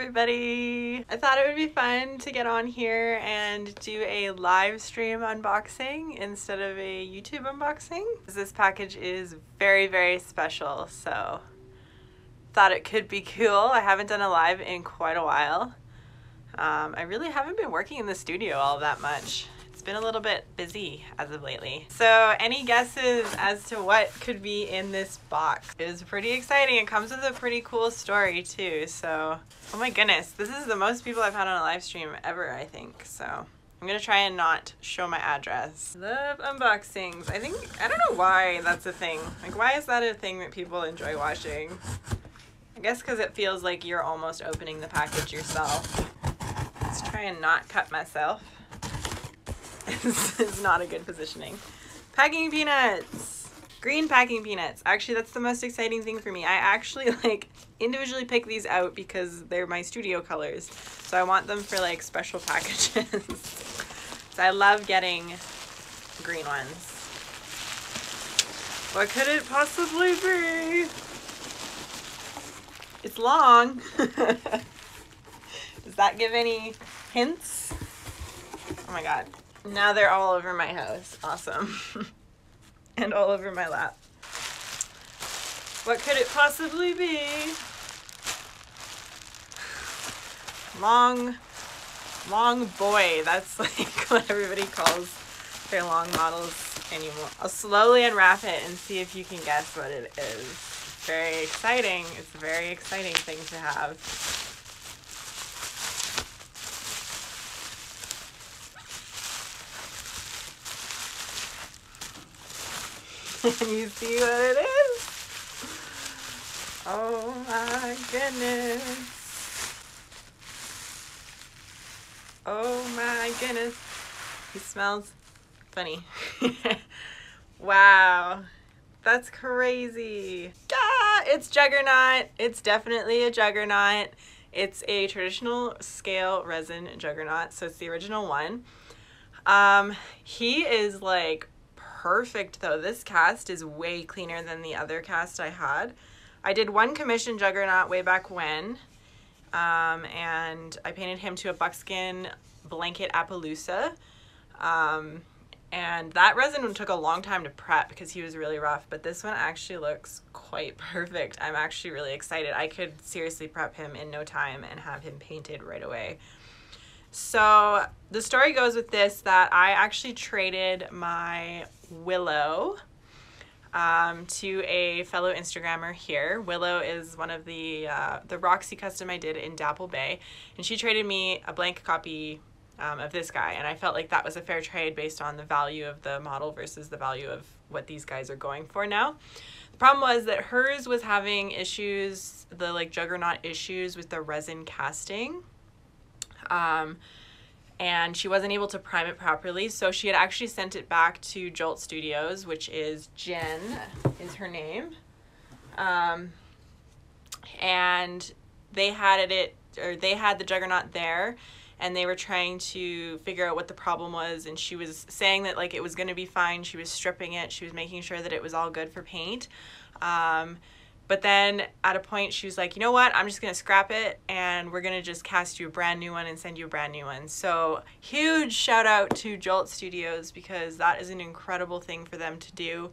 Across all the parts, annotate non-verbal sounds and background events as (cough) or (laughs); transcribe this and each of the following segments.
everybody! I thought it would be fun to get on here and do a live stream unboxing instead of a YouTube unboxing. This package is very, very special, so thought it could be cool. I haven't done a live in quite a while. Um, I really haven't been working in the studio all that much. It's been a little bit busy as of lately. So any guesses as to what could be in this box? It is pretty exciting. It comes with a pretty cool story too. So, oh my goodness, this is the most people I've had on a live stream ever, I think. So I'm gonna try and not show my address. Love unboxings. I think, I don't know why that's a thing. Like why is that a thing that people enjoy watching? I guess because it feels like you're almost opening the package yourself. Let's try and not cut myself. This is not a good positioning. Packing peanuts! Green packing peanuts. Actually, that's the most exciting thing for me. I actually (laughs) like individually pick these out because they're my studio colors. So I want them for like special (laughs) packages. so I love getting green ones. What could it possibly be? It's long. (laughs) Does that give any hints? Oh my god. Now they're all over my house. Awesome. (laughs) and all over my lap. What could it possibly be? Long, long boy. That's (laughs) like what everybody calls their long models anymore. I'll slowly unwrap it and see if you can guess what it is. very exciting. It's a very exciting thing to have. (laughs) you see what it is? Oh my goodness. Oh my goodness. He smells funny. (laughs) wow. That's crazy. Ah, it's Juggernaut. It's definitely a Juggernaut. It's a traditional scale resin Juggernaut, so it's the original one. Um, he is like perfect though. This cast is way cleaner than the other cast I had. I did one commission Juggernaut way back when, um, and I painted him to a buckskin blanket Appaloosa. Um, and that resin took a long time to prep because he was really rough, but this one actually looks quite (laughs) perfect. I'm actually really excited. I could seriously prep him in no time and have him painted right away. So the story goes with this that I actually traded my Willow um, to a fellow Instagrammer here. Willow is one of the uh, the Roxy custom I did in Dapple Bay, and she traded me a blank copy um, of this guy, and I felt like that was a fair trade based on the value of the model versus the value of what these guys are going for now. The problem was that hers was having issues, the like juggernaut issues with the resin casting. Um, and she wasn't able to prime it properly. So she had actually sent it back to Jolt Studios, which is Jen is her name. Um, and they had it, or they had the Juggernaut there and they were trying to figure out what the problem was and she was saying that like it was going to be fine. She was stripping it. She was making sure that it was all good for paint. Um, but then at a point, she was like, you know what? I'm just going to scrap it and we're going to just cast you a brand new one and send you a brand new one. So, huge shout out to Jolt Studios because that is an incredible thing for them to do.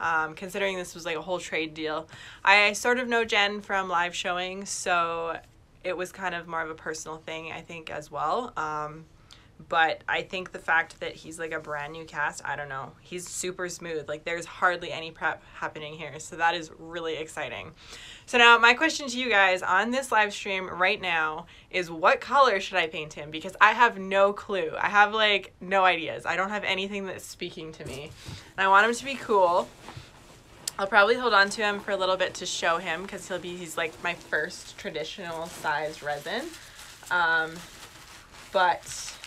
Um, considering this was like a whole trade deal. I sort of know Jen from live showing, so it was kind of more of a personal thing, I think, as well. Um, but I think the fact that he's like a brand new cast, I don't know, he's super smooth. Like there's hardly any prep happening here. So that is really exciting. So now my question to you guys on this live stream right now is what color should I paint him? Because I have no clue. I have like no ideas. I don't have anything that's speaking to me. And I want him to be cool. I'll probably hold on to him for a little bit to show him because he'll be, he's like my first traditional sized resin. Um, but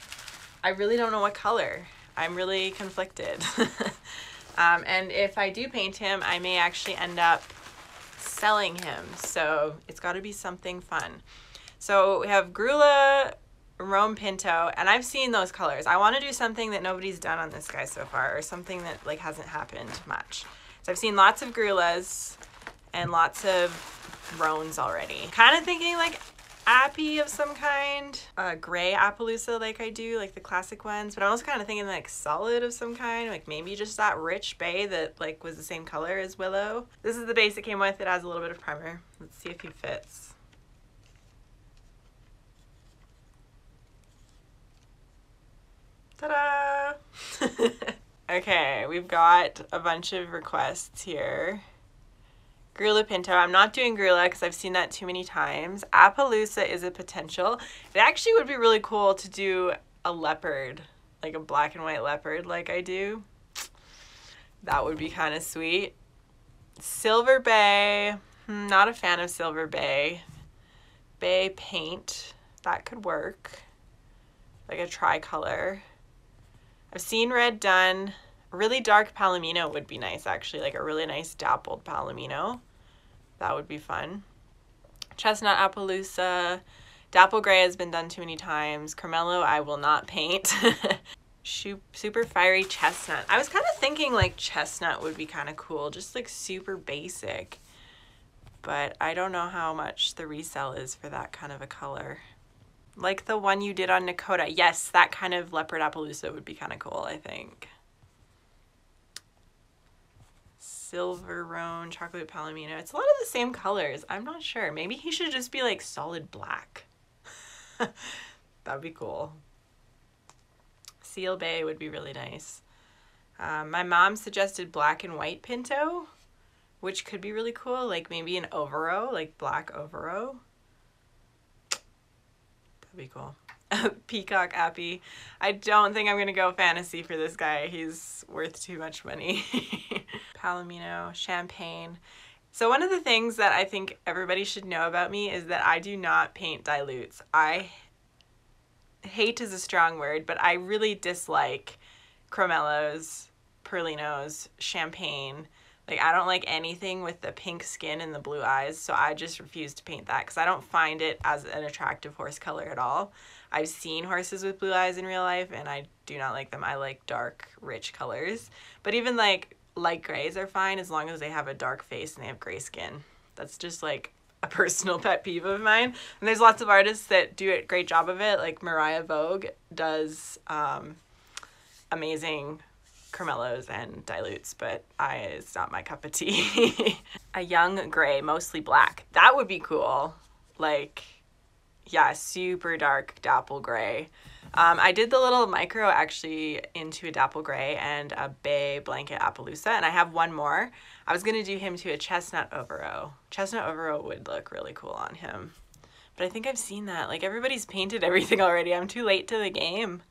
I really don't know what color. I'm really conflicted. (laughs) um, and if I do paint him, I may actually end up selling him. So it's got to be something fun. So we have Grulla, Roan Pinto, and I've seen those colors. I want to do something that nobody's done on this guy so far, or something that like hasn't happened much. So I've seen lots of Grullas and lots of Roans already. Kind of thinking like appy of some kind, a gray Appaloosa like I do, like the classic ones, but I'm also kind of thinking like solid of some kind, like maybe just that rich bay that like was the same color as Willow. This is the base it came with. It has a little bit of primer. Let's see if he fits. Ta-da! (laughs) okay, we've got a bunch of requests here. Grulla Pinto. I'm not doing Grulla because I've seen that too many times. Appaloosa is a potential. It actually would be really cool to do a leopard, like a black and white leopard like I do. That would be kind of sweet. Silver Bay. Hmm, not a fan of Silver Bay. Bay paint. That could work. Like a tricolor. I've seen red done really dark palomino would be nice actually, like a really nice dappled palomino. That would be fun. Chestnut Appaloosa. Dapple Gray has been done too many times. Cremello I will not paint. (laughs) super fiery chestnut. I was kind of thinking like chestnut would be kind of cool, just like super basic. But I don't know how much the resale is for that kind of a color. Like the one you did on Nakota. Yes, that kind of leopard Appaloosa would be kind of cool, I think. Silver Roan, Chocolate Palomino. It's a lot of the same colors. I'm not sure. Maybe he should just be like solid black. (laughs) That'd be cool. Seal Bay would be really nice. Um, my mom suggested black and white Pinto, which could be really cool. Like maybe an Overo, like black Overo. That'd be cool. (laughs) Peacock Appy. I don't think I'm to go fantasy for this guy. He's worth too much money. (laughs) Palomino, Champagne. So one of the things that I think everybody should know about me is that I do not paint dilutes. I hate is a strong word, but I really dislike Cremellos, Perlinos, Champagne. Like I don't like anything with the pink skin and the blue eyes, so I just refuse to paint that because I don't find it as an attractive horse color at all. I've seen horses with blue eyes in real life and I do not like them. I like dark, rich colors. But even like light grays are fine as long as they have a dark face and they have gray skin. That's just like a (laughs) personal pet peeve of mine. And there's lots of artists that do a great job of it. Like Mariah Vogue does um, amazing Cremellos and dilutes, but I it's not my cup of tea. (laughs) a young gray, mostly black. That would be cool. Like yeah, super dark dapple gray. Um, I did the little micro actually into a dapple gray and a bay blanket Appaloosa, and I have one more. I was to do him to a chestnut overo. Chestnut overo would look really cool on him. But I think I've seen that. Like, everybody's painted everything already. I'm too late to the game.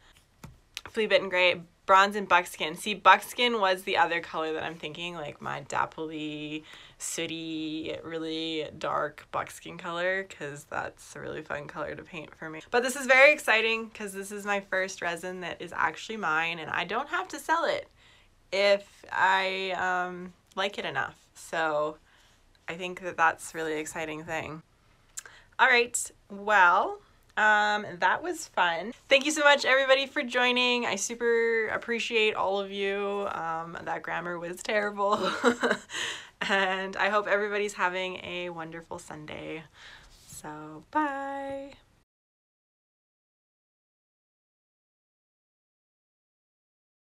Flea Bitten Gray, bronze and buckskin. See, buckskin was the other color that I'm thinking, like my dappley, sooty, really dark buckskin color, because that's a really fun color to paint for me. But this is very exciting because this is my first resin that is actually mine, and I don't have to sell it if I um, like it enough. So I think that that's really exciting thing. All right, well, um, that was fun. Thank you so much everybody for joining. I super appreciate all of you. Um, that grammar was terrible. (laughs) and I hope everybody's having a wonderful Sunday. So, bye.